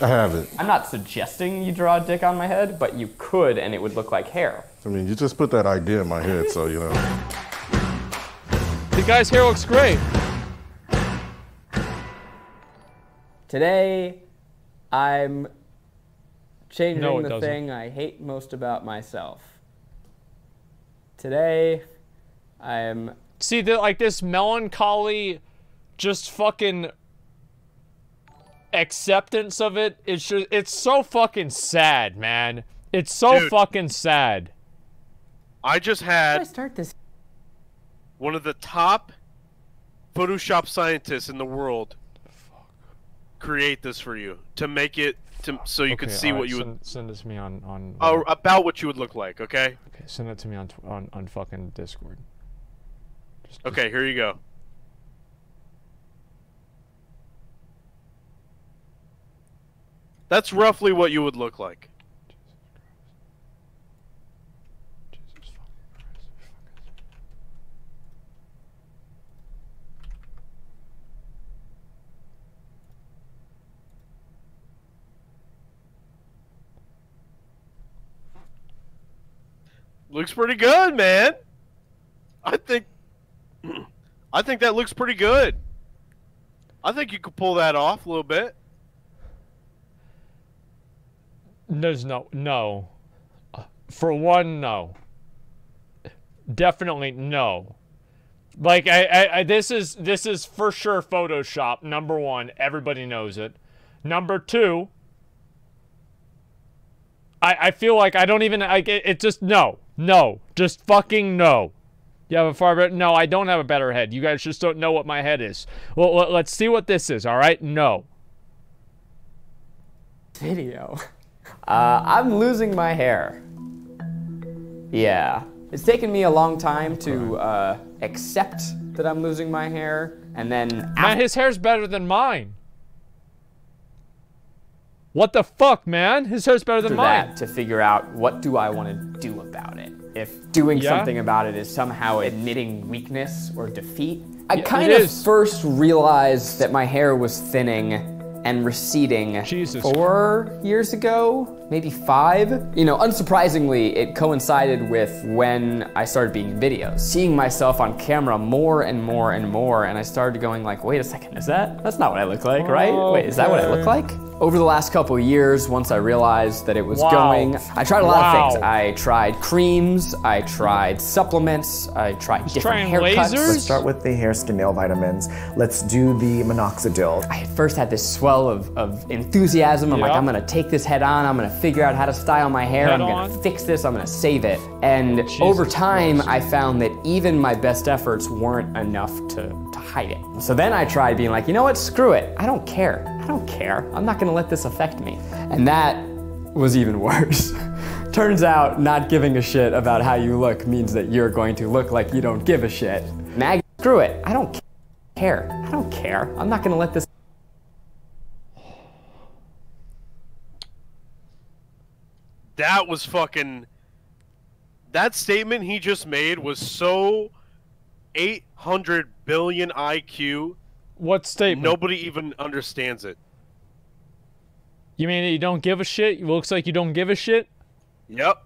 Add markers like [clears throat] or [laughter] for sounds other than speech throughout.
I haven't. I'm not suggesting you draw a dick on my head, but you could and it would look like hair. I mean, you just put that idea in my head, so you know. The guy's hair looks great. Today, I'm changing No, the doesn't. thing I hate most about myself. Today, I'm See, the, like this melancholy, just fucking acceptance of it. It's just, it's so fucking sad, man. It's so Dude. fucking sad. I just had do I start this. one of the top Photoshop scientists in the world create this for you to make it to so you could see alright, what you would send, send this to me on on. oh, about what you would look like. Okay. okay, send it to me on on on fucking Discord. Just- just- Okay. Here you go. That's roughly what you would look like. Looks pretty good, man. I think [clears throat] I think that looks pretty good. I think you could pull that off a little bit. There's no no. For one, no. Definitely no. Like I, I, I this is this is for sure Photoshop. Number one, everybody knows it. Number two, I I feel like I don't even like it, it just no no just fucking no. You have a far better no. I don't have a better head. You guys just don't know what my head is. Well, let, let's see what this is. All right, no. video. [laughs] Uh, I'm losing my hair. Yeah. It's taken me a long time to uh, accept that I'm losing my hair, and then Man, his hair's better than mine. What the fuck, man? His hair's better than mine. that to figure out what do I want to do about it. If doing Yeah? something about it is somehow admitting weakness or defeat. I Yeah, kind of is. first realized that my hair was thinning and receding Jesus four years ago, maybe five. You know, unsurprisingly, it coincided with when I started being in videos, seeing myself on camera more and more and more, and I started going like, wait a second, is that? That's not what I look like, right? Wait, is that what I look like? Over the last couple of years, once I realized that it was Wow. going, I tried a lot Wow. of things. I tried creams, I tried supplements, I tried different trying haircuts. lasers? Let's start with the hair skin nail vitamins. Let's do the minoxidil. I first had this swell of, of enthusiasm. I'm like, I'm gonna take this head on. I'm gonna figure out how to style my hair. Head I'm gonna on. fix this. I'm gonna save it. And over time, Christ. I found that even my best efforts weren't enough to, to hide it. So then I tried being like, you know what? Screw it. I don't care. I don't care. I'm not gonna let this affect me. And that was even [laughs] worse. Turns out, not giving a shit about how you look means that you're going to look like you don't give a shit. Mag, screw it. I don't care. I don't care. I'm not gonna let this That was fucking. That statement he just made was so 800 billion IQ. What statement? Nobody even understands it. You mean you don't give a shit? It looks like you don't give a shit? Yep.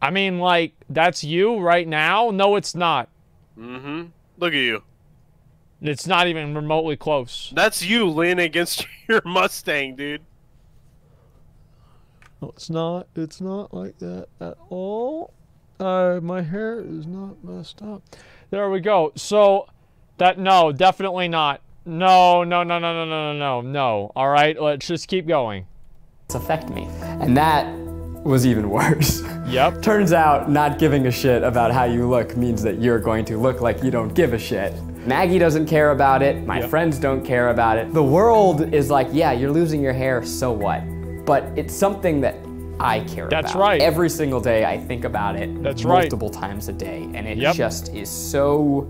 I mean, like, that's you right now? No, it's not. Mm-hmm. Look at you. It's not even remotely close. That's you leaning against [laughs] your Mustang, dude. No, it's not. It's not like that at all. Uh, my hair is not messed up. There we go. So, that no, definitely not. No, no, no, no, no, no, no, no, no. All right, let's just keep going. affect me. And that was even [laughs] worse. Yep. Turns out not giving a shit about how you look means that you're going to look like you don't give a shit. Maggie doesn't care about it. My Yep. friends don't care about it. The world is like, yeah, you're losing your hair, so what? But it's something that I care about. That's right. Every single day I think about it That's right. multiple times a day. And it Yep. just is so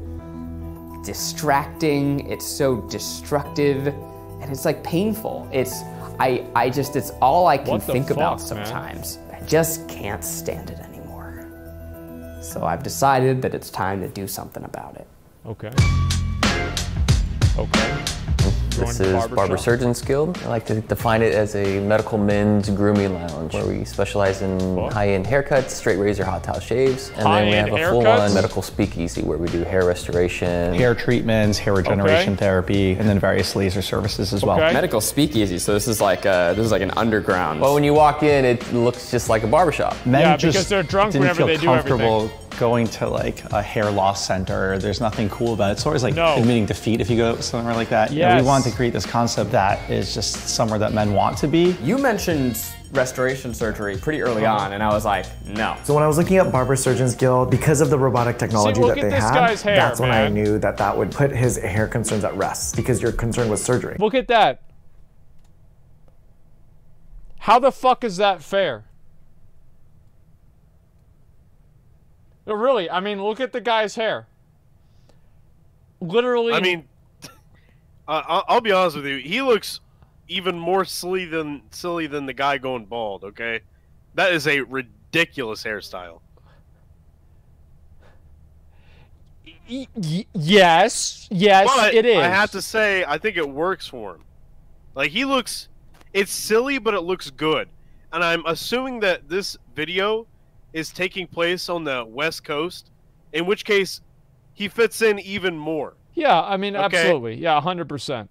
distracting, it's so destructive, and it's like painful. It's I I just it's all I can think about fuck, man? sometimes. I just can't stand it anymore. So I've decided that it's time to do something about it. Okay. Okay. Going This is barber Barber shop. Surgeons Guild. I like to define it as a medical men's grooming lounge where we specialize in high-end haircuts, straight razor, hot towel shaves, and then we High-end have a haircuts? full-on medical speakeasy where we do hair restoration. hair treatments, hair regeneration Okay. therapy, and then various laser services as well. Okay. Medical speakeasy. So this is like uh this is like an underground. Well, when you walk in, it looks just like a barbershop. Men Yeah, just because they're drunk didn't whenever feel they do comfortable going to like a hair loss center. There's nothing cool about it. It's always like No. admitting defeat if you go somewhere like that. You know, we wanted to create this concept that is just somewhere that men want to be. you mentioned restoration surgery pretty early Uh-huh. on, and I was like, no. So when I was looking up Barber Surgeons Guild, because of the robotic technology look that they have, hair, that's when I knew that that would put his hair concerns at rest because you're concerned with surgery. Look at that. How the fuck is that fair? No, really, I mean, look at the guy's hair. Literally. I mean, [laughs] I'll, I'll be honest with you. He looks even more silly than silly than the guy going bald. Okay, that is a ridiculous hairstyle. y- yes, yes, But it is. I have to say, I think it works for him. Like he looks, it's silly, but it looks good. And I'm assuming that this video is taking place on the West Coast, in which case he fits in even more. Yeah, I mean, Okay. absolutely. Yeah, hundred percent.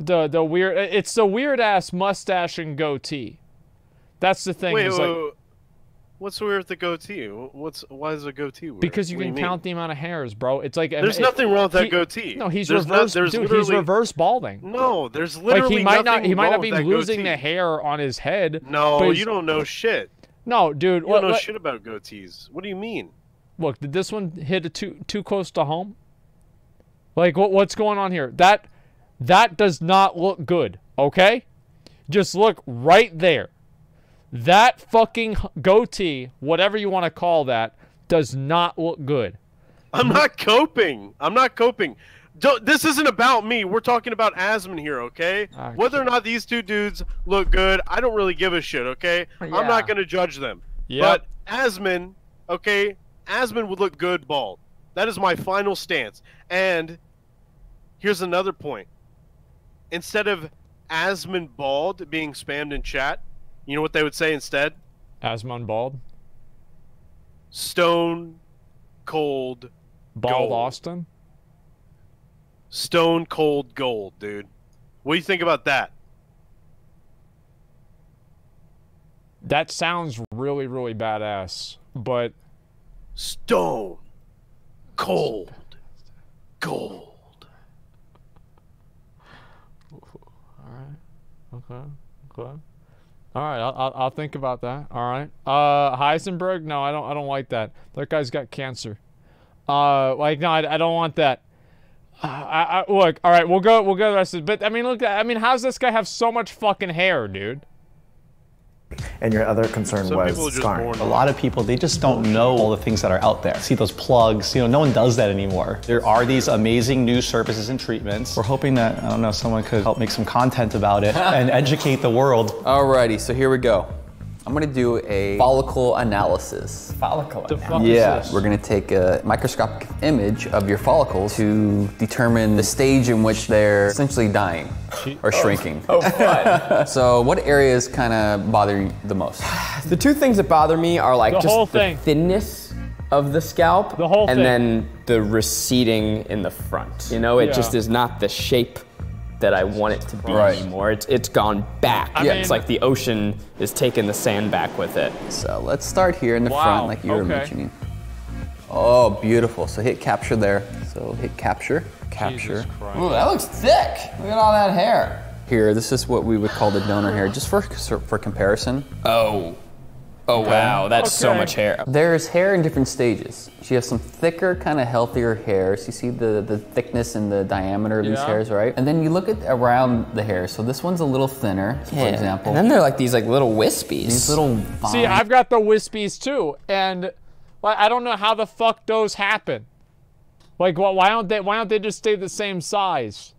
The the weird. It's the weird ass mustache and goatee. That's the thing. Wait, wait, like, wait, what's weird with the goatee? What's why is a goatee weird? because you What can mean? count the amount of hairs, bro. It's like There's it- nothing wrong with that he- goatee. No, he's There's reverse. there's dude, he's reverse balding. No, there's Like literally he might not. He might not be losing goatee. the hair on his head. No, you don't know shit. No, dude. You don't know what- shit about goatees. What do you mean? Look, did this one hit it too too close to home? Like what what's going on here? That that does not look good, okay? Just look right there. That fucking goatee, whatever you want to call that, does not look good. I'm not coping. I'm not coping. Don't, this isn't about me. We're talking about Asmon here, okay? Ah, Whether or not these two dudes look good, I don't really give a shit, okay? I'm not going to judge them. Yep. But Asmon, okay, Asmon would look good bald. That is my final stance. And here's another point. Instead of Asmon bald being spammed in chat, you know what they would say instead? Asmon bald, Stone cold bald Gold. Austin. Stone cold gold, dude. What do you think about that? That sounds really really badass, but Stone cold gold. All right. Okay. Okay. All right, I'll, I'll, think about that. All right. Uh, Heisenberg? No, I don't. I don't like that. That guy's got cancer. Uh, like no, I, I don't want that. Uh, I, I, look, all right, we'll go. We'll go the rest of it. But I mean, look. I mean, how's this guy have so much fucking hair, dude? And your other concern Some was people are just scarring. A lot of people, they just don't know all the things that are out there. See those plugs, you know, no one does that anymore. There are these amazing new services and treatments. We're hoping that, I don't know, someone could help make some content about it [laughs] and educate the world. Alrighty, so here we go. I'm gonna do a follicle analysis. Follicle. The fuck Yeah, we're gonna take a microscopic image of your follicles to determine the stage in which they're essentially dying or oh. shrinking. Oh, what? [laughs] So, what areas kind of bother you the most? the two things that bother me are like The just whole the thinness of the scalp, The whole and thing. then the receding in the front. You know, it Yeah. just is not the shape that I want it to be Right. anymore. It's it's gone back. I yeah, mean- it's like the ocean is taking the sand back with it. So, let's start here in the Wow, front, like you were okay. mentioning. Oh, beautiful. So, hit capture there. So, hit capture, capture. Ooh, that looks thick. Look at all that hair. Here, this is what we would call the donor hair, just for for comparison. Oh, oh wow, that's so much hair. There's hair in different stages. She has some thicker, kind of healthier hairs. You see the, the thickness and the diameter of these hairs, right? And then you look at around the hair. So this one's a little thinner, for example. And then they're like these like little wispies. these little See, I've got the wispies too, and like, I don't know how the fuck those happen. Like, wh- why don't they? Why don't they just stay the same size?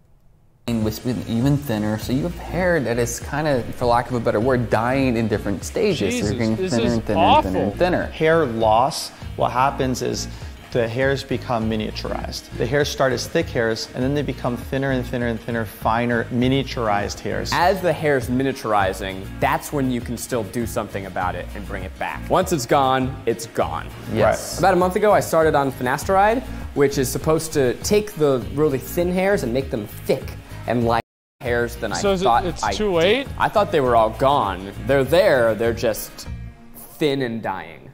Wispy, even thinner. So you have hair that is kind of, for lack of a better word, dying in different stages. Jesus, They're getting this thinner is and thinner and thinner awful. and thinner. Hair loss, what happens is the hairs become miniaturized. The hairs start as thick hairs, and then they become thinner and thinner and thinner, finer, miniaturized hairs. As the hair's miniaturizing, that's when you can still do something about it and bring it back. Once it's gone, it's gone. Yes. About a month ago, I started on finasteride, which is supposed to take the really thin hairs and make them thick and light hairs than So I is it- thought. it's I too did. late? I thought they were all gone. They're there. They're just thin and dying.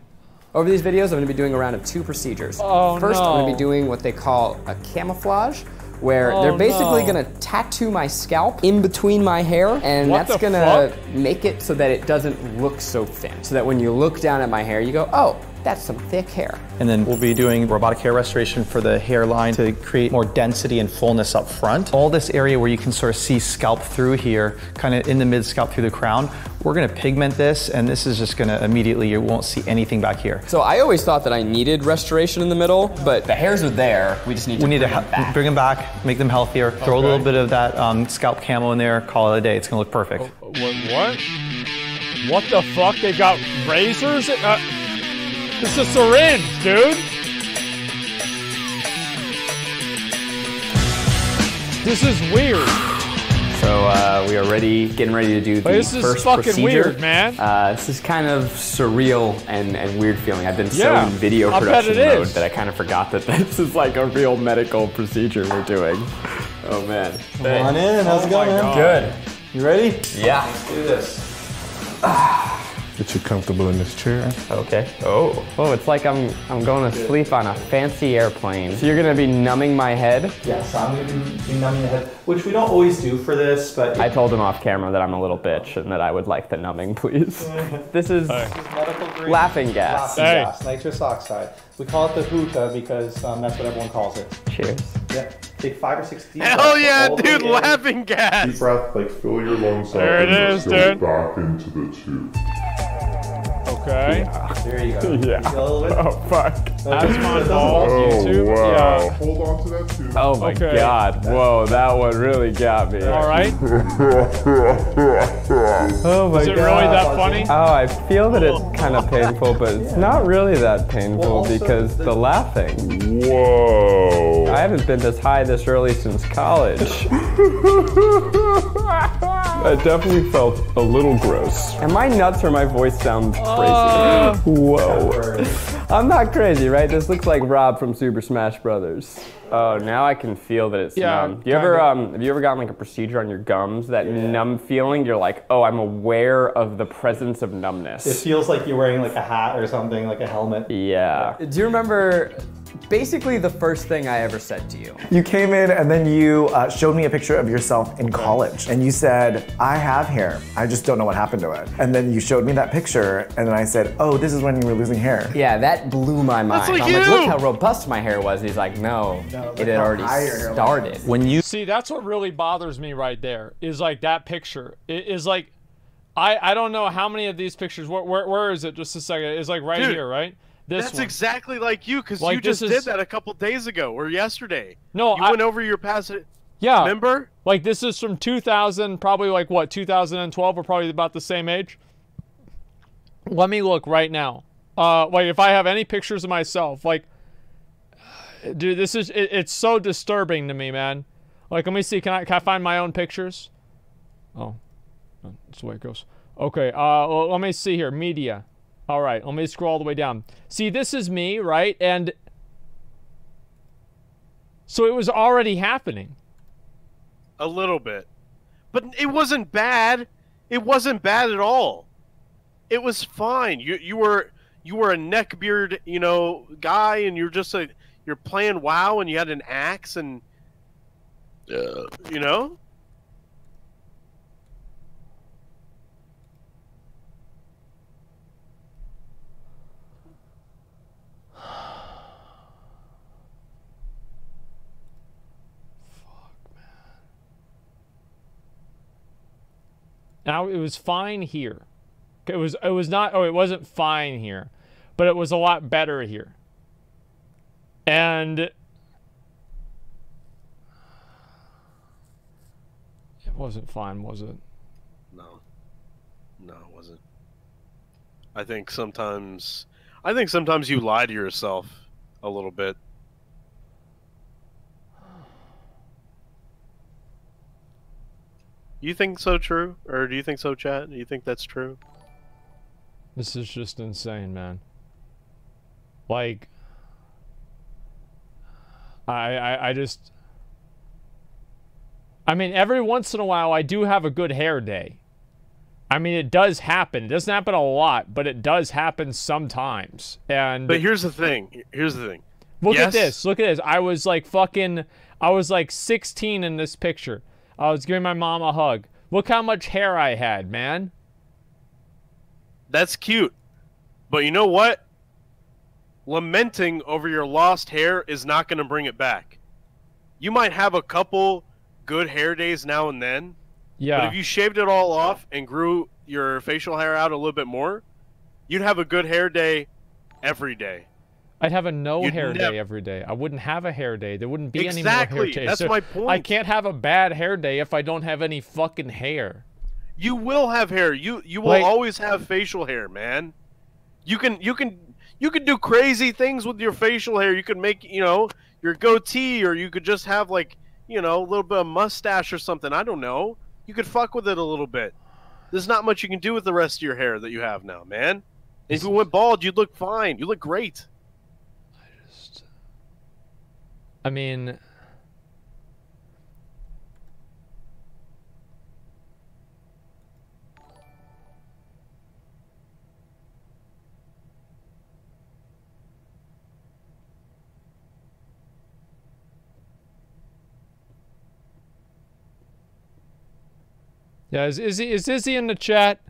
Over these videos, I'm going to be doing a round of two procedures. Oh, First, I'm going to be doing what they call a camouflage. Where Oh, they're basically no. gonna tattoo my scalp in between my hair, and What that's gonna make it so that it doesn't look so thin. So that when you look down at my hair, you go, oh, that's some thick hair. And then we'll be doing robotic hair restoration for the hairline to create more density and fullness up front. All this area where you can sort of see scalp through here, kind of in the mid scalp through the crown, we're gonna pigment this, and this is just gonna immediately, you won't see anything back here. So I always thought that I needed restoration in the middle, but the hairs are there. We just need to We need to bring them back. bring them back, make them healthier, throw a little bit of that um, scalp camo in there, call it a day. It's gonna look perfect. What? What? What the fuck? They got razors? Uh, it's a syringe, dude. This is weird. So uh, we are ready, getting ready to do the This is first fucking procedure. weird, man. Uh, this is kind of surreal and, and weird feeling. I've been so Yeah, in video production mode is. that I kind of forgot that [laughs] this is like a real medical procedure we're doing. Oh man. Come on in, how's it going, man? Good. You ready? Yeah. Let's do this. Get you comfortable in this chair. Okay. Oh. Oh, it's like I'm I'm going to sleep on a fancy airplane. So you're gonna be numbing my head. Yeah, so I'm gonna be, be numbing the head, which we don't always do for this, but I told him off camera that I'm a little bitch and that I would like the numbing, please. [laughs] this is medical grade laughing gas. laughing Hey. gas, nitrous oxide. We call it the hookah because um, that's what everyone calls it. Cheers. Yeah. Take five or six deep Hell yeah, all the way dude! Laughing gas. Deep breath, like fill your lungs up. There it and is, just go dude. Back into the tube. Okay. There you [laughs] go. Yeah. Feel a little bit? Oh fuck. That's my balls, Oh, YouTube. wow. Yeah. Hold on to that tube. Oh my Okay. god. Whoa, that one really got me. All right. [laughs] Oh, oh my god. Is it really that funny? Oh, I feel that it's kind of painful, but it's not really that painful Well, also because the- the laughing. Whoa. I haven't been this high this early since college. [laughs] I definitely felt a little gross. Am I nuts or my voice sounds crazy? Uh. Whoa. I'm not crazy, right? This looks like Rob from Super Smash Brothers. Oh, now I can feel that it's Yeah, numb. You ever um have you ever gotten like a procedure on your gums, that numb feeling? You're like, oh, I'm aware of the presence of numbness. It feels like you're wearing like a hat or something, like a helmet. Yeah. Do you remember basically the first thing I ever said to you? You came in and then you uh, showed me a picture of yourself in college. And you said, I have hair. I just don't know what happened to it. And then you showed me that picture. And then I said, oh, this is when you were losing hair. Yeah, that blew my mind. like I'm like, look how robust my hair was. He's like, no, look it had already high your hair was. started. When you See, that's what really bothers me right there. Is like that picture. It is like, I I don't know how many of these pictures. Where where, where is it? Just a second. It's like right Dude, here, right? This That's one. exactly like you, because Like, you just this did that a couple days ago or yesterday. No, you I- went over your past. yeah. Remember? Like this is from 2000, probably like what 2012. We're probably about the same age. Let me look right now. Uh, like if I have any pictures of myself, like, dude, this is it, it's so disturbing to me, man. Like, let me see. Can I can I find my own pictures? Oh, that's the way it goes. Okay. Uh, well, let me see here. Media. All right. Let me scroll all the way down. See, this is me, right? And so it was already happening. A little bit. But it wasn't bad. It wasn't bad at all. It was fine. You you were you were a neckbeard, you know, guy and you're just a you're playing WoW and you had an axe and uh, you know? Fuck man. Now it was fine here. It was it was not oh it wasn't fine here, but it was a lot better here. And it wasn't fine, was it? No. No, it wasn't. I think sometimes I think sometimes you lie to yourself a little bit. You think so, true, or do you think so, chat? Do you think that's true? This is just insane, man. Like, I, I, I just, I mean, every once in a while, I do have a good hair day. I mean, it does happen. It doesn't happen a lot, but it does happen sometimes. And But here's the thing. Here's the thing. Look Yes. at this. Look at this. I was like fucking. I was like 16 in this picture. I was giving my mom a hug. Look how much hair I had, man. That's cute. But you know what? Lamenting over your lost hair is not going to bring it back. You might have a couple good hair days now and then, Yeah. but if you shaved it all off and grew your facial hair out a little bit more, you'd have a good hair day every day. I'd have a no You'd hair nev- day every day. I wouldn't have a hair day. There wouldn't be any more hair days. That's So my [laughs] point. I can't have a bad hair day if I don't have any fucking hair. You will have hair. You you will Like- always have facial hair, man. You can you can you can do crazy things with your facial hair. You could make you know your goatee, or you could just have like you know a little bit of mustache or something. I don't know. You could fuck with it a little bit. There's not much you can do with the rest of your hair that you have now, man. If you went bald, you'd look fine. You look great. I just, I mean, yeah, is Izzy is Izzy in the chat?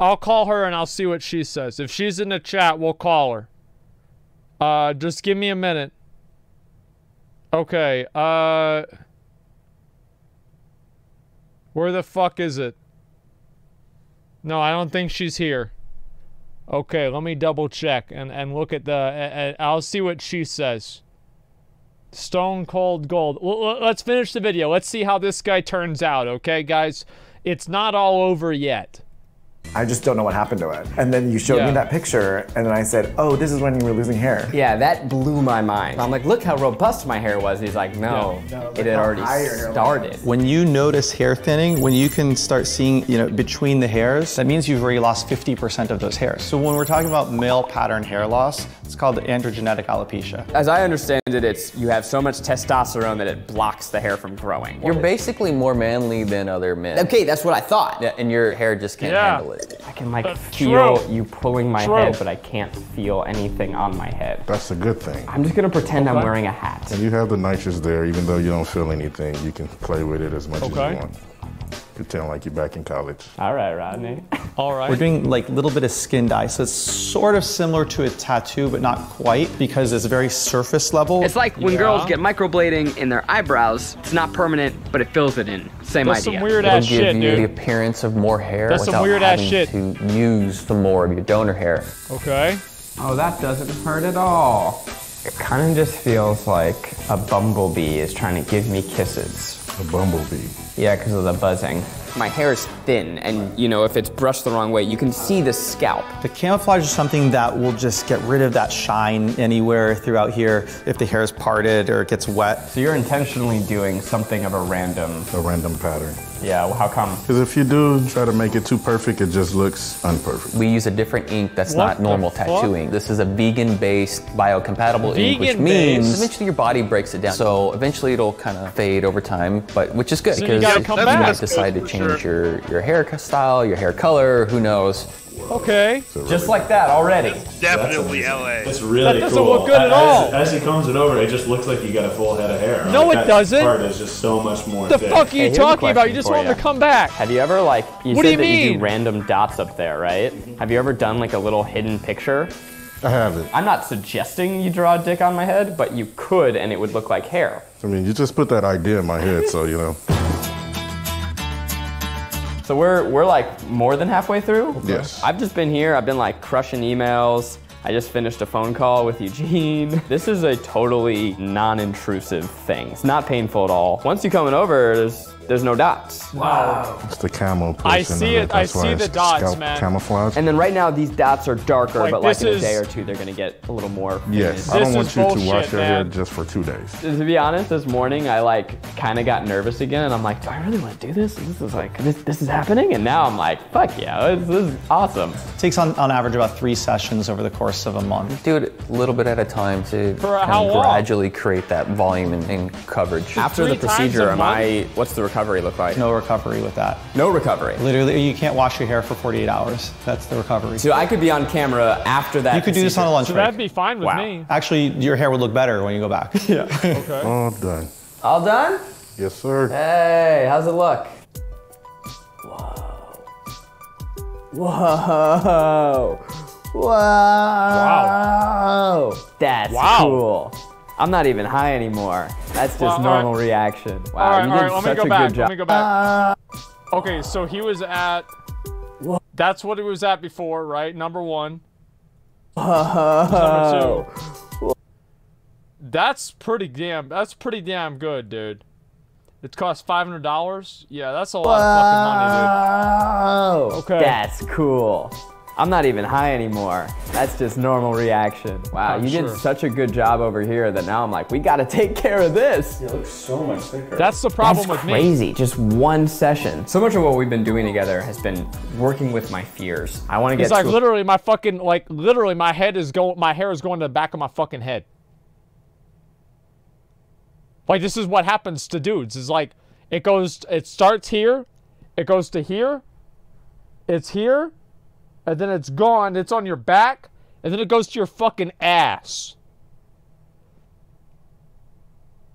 I'll call her and I'll see what she says. If she's in the chat, we'll call her. Uh, just give me a minute. Okay, uh... Where the fuck is it? No, I don't think she's here. Okay, let me double check and, and look at the... Uh, I'll see what she says. Stone Cold Gold. L- let's finish the video. Let's see how this guy turns out, okay, guys? It's not all over yet. I just don't know what happened to it. And then you showed Yeah. me that picture, and then I said, oh, this is when you were losing hair. Yeah, that blew my mind. I'm like, look how robust my hair was. He's like, no, it had already high your hair was. started. When you notice hair thinning, when you can start seeing, you know, between the hairs, that means you've already lost 50% of those hairs. So when we're talking about male pattern hair loss, it's called androgenetic alopecia. As I understand it, it's you have so much testosterone that it blocks the hair from growing. You're basically more manly than other men. okay, that's what I thought. Yeah, and your hair just can't Yeah. handle it. I can like That's feel true. you pulling my True. head, but I can't feel anything on my head. That's a good thing. I'm just gonna pretend I'm wearing a hat. And you have the nitrous there, even though you don't feel anything, you can play with it as much as you want. Pretend like you're back in college. All right, Rodney. All right. We're doing like a little bit of skin dye, so it's sort of similar to a tattoo, but not quite because it's very surface level. It's like when Yeah. girls get microblading in their eyebrows. It's not permanent, but it fills it in. Same That's idea. some weird It'll ass give shit, you the appearance of more hair That's some without weird-ass having shit. to use the more of your donor hair. Okay. Oh, that doesn't hurt at all. It kind of just feels like a bumblebee is trying to give me kisses. A bumblebee. Yeah, because of the buzzing. My hair is thin, and you know, if it's brushed the wrong way, you can see the scalp. The camouflage is something that will just get rid of that shine anywhere throughout here if the hair is parted or it gets wet. So you're intentionally doing something of a random. A random pattern. Yeah, well, how come? Because if you do try to make it too perfect, it just looks unperfect. We use a different ink that's What not normal fuck? tattooing. This is a vegan-based biocompatible ink, which Vegan-based? means eventually your body breaks it down. So eventually it'll kind of fade over time, but which is good So you because gotta you come might back. decide to For change your your hairstyle, your hair color, who knows. Okay. Just like that already. Definitely LA. It's really That doesn't cool. look good at As- all. As, he combs it over, it just looks like you got a full head of hair. No, Like, it that doesn't. Part is just so much more The thick. fuck are you Hey, talking about? You just for want him to come back. Have you ever like you What do said you that you do random dots up there, right? Have you ever done like a little hidden picture? I haven't. I'm not suggesting you draw a dick on my head, but you could and it would look like hair. I mean, you just put that idea in my head, so you know. So we're we're like more than halfway through. Yes. I've just been here. I've been like crushing emails. I just finished a phone call with Eugene. [laughs] This is a totally non-intrusive thing. It's not painful at all. Once you coming over, there's there's no dots. Wow. It's the camo portion I see it. I see the dots, scalp man. Camouflage. And then right now these dots are darker, Like, but like this in a is- day or two they're gonna get a little more. yes, faded. I don't want is you to wash your hair just for two days. To be honest, this morning I like kind of got nervous again, and I'm like, do I really want to do this? This is like this, this is happening, and now I'm like, fuck yeah, this, this is awesome. It takes on, on average about three sessions over the course of a month. Do it a little bit at a time to For kind how of gradually create that volume and, and coverage. After the Three times procedure, am month? I? What's the recovery look like? No recovery with that. No recovery. Literally, you can't wash your hair for 48 hours. That's the recovery. So I could be on camera after that. You could do this on a lunch So break. that'd be fine with Wow. me. Actually, your hair would look better when you go back. [laughs] Yeah. Okay. All done. All done? Yes, sir. Hey, how's it look? Whoa. Whoa. Whoa. Wow. That's Wow. cool. I'm not even high anymore. That's just Well, normal right. reaction. Wow, all right, you all did right. Let me such go a back. good Let job. me go back. Ah. Okay, so he was at. That's what he was at before, right? Number one. Number two. That's pretty damn. That's pretty damn good, dude. It cost five hundred dollars. Yeah, that's a lot of fucking money, dude. Oh, Okay. That's cool. I'm not even high anymore. That's just normal reaction. Wow, I'm you sure. did such a good job over here that now I'm like, we gotta take care of this. It looks so much thicker. That's the problem That's with me. crazy. Just one session. So much of what we've been doing together has been working with my fears. I want to get It's like literally my fucking like literally my head is going my hair is going to the back of my fucking head. Like this is what happens to dudes. Is like it goes it starts here, it goes to here, it's here, and then it's gone, it's on your back, and then it goes to your fucking ass.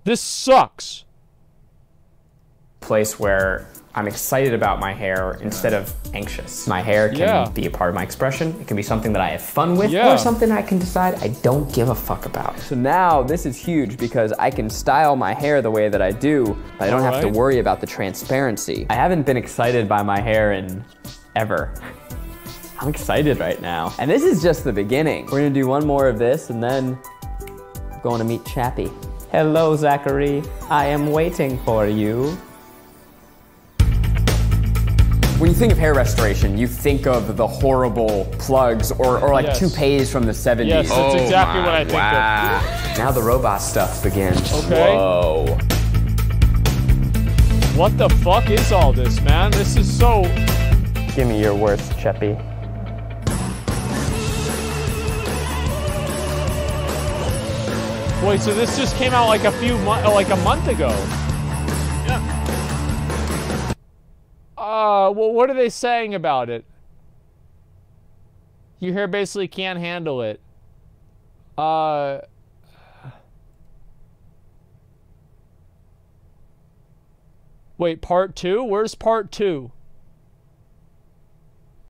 This sucks. place where I'm excited about my hair instead of anxious. My hair can Yeah. be a part of my expression. It can be something that I have fun with Yeah. or something I can decide I don't give a fuck about. So now this is huge because I can style my hair the way that I do. But I don't have to worry about the transparency. I haven't been excited by my hair in ever. I'm excited right now. And this is just the beginning. We're gonna do one more of this and then I'm going to meet Chappie. Hello, Zachary. I am waiting for you. When you think of hair restoration, you think of the horrible plugs or, or like Yes. toupees from the 70s. Yes, that's oh exactly what I think of. Now the robot stuff begins. Okay. Whoa. What the fuck is all this, man? This is so Give me your worst, Cheppy. Wait, so this just came out like a few months, like a month ago. Yeah. Uh, well, what are they saying about it? Your hair basically can't handle it. Uh. Wait, part two? Where's part two?